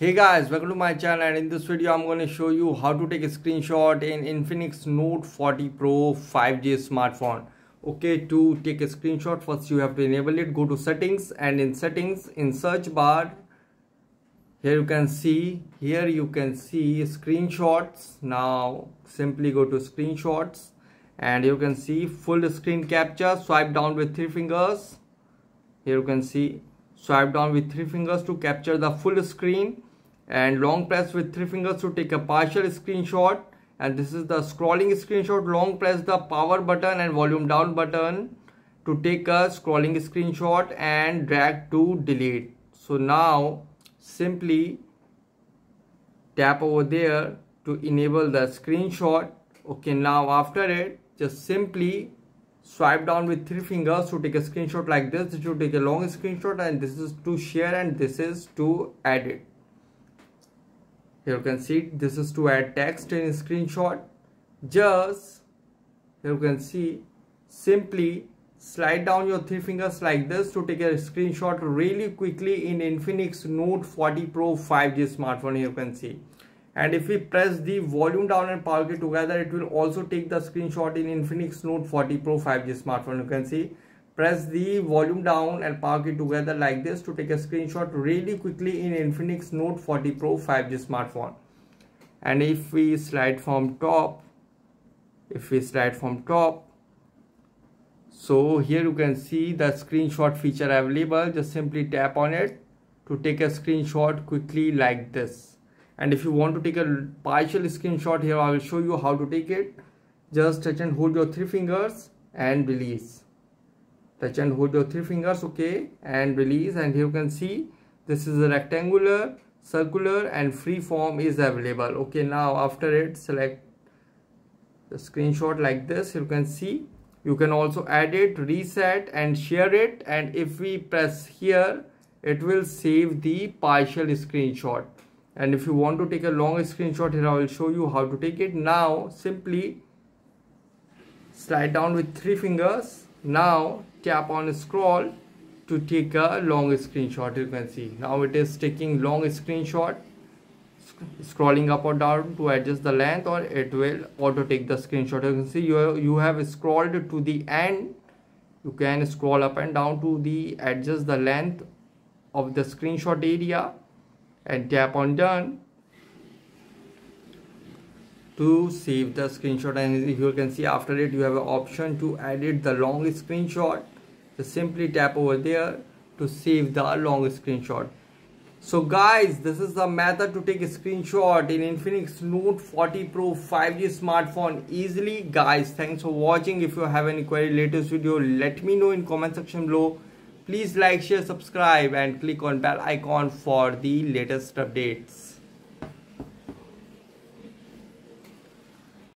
Hey guys, welcome to my channel and in this video I'm going to show you how to take a screenshot in Infinix Note 40 Pro 5G smartphone. Okay, to take a screenshot first you have to enable it, go to settings and in settings in search bar here you can see, here you can see screenshots. Now simply go to screenshots and you can see full screen capture, swipe down with three fingers. Here you can see swipe down with three fingers to capture the full screen and long press with three fingers to take a partial screenshot. And this is the scrolling screenshot. Long press the power button and volume down button to take a scrolling screenshot and drag to delete. So now simply tap over there to enable the screenshot. Okay now after it just simply swipe down with three fingers to take a screenshot like this. To take a long screenshot and this is to share and this is to edit here you can see this is to add text in screenshot. Just here you can see simply slide down your three fingers like this to take a screenshot really quickly in Infinix Note 40 Pro 5G smartphone here you can see. And if we press the volume down and power key together it will also take the screenshot in Infinix Note 40 Pro 5G smartphone you can see press the volume down and power it together like this to take a screenshot really quickly in Infinix Note 40 Pro 5G smartphone. And if we slide from top if we slide from top so here you can see the screenshot feature available. Just simply tap on it to take a screenshot quickly like this. And if you want to take a partial screenshot here I will show you how to take it. Just touch and hold your three fingers and release touch and hold your three fingers okay and release and here you can see this is a rectangular circular and free form is available. Okay now after it select the screenshot like this. You can see. You can also add it reset and share it. And if we press here it will save the partial screenshot. And if you want to take a long screenshot here i will show you how to take it. Now simply slide down with three fingers now tap on scroll to take a long screenshot you can see now it is taking long screenshot scrolling up or down to adjust the length or it will auto take the screenshot you can see you, you have scrolled to the end. You can scroll up and down to the adjust the length of the screenshot area and tap on done to save the screenshot. And you can see after it you have an option to edit the long screenshot. Just simply tap over there to save the long screenshot. So guys this is the method to take a screenshot in infinix note 40 pro 5g smartphone easily. Guys thanks for watching. If you have any query latest video let me know in comment section below. Please like share subscribe and click on bell icon for the latest updates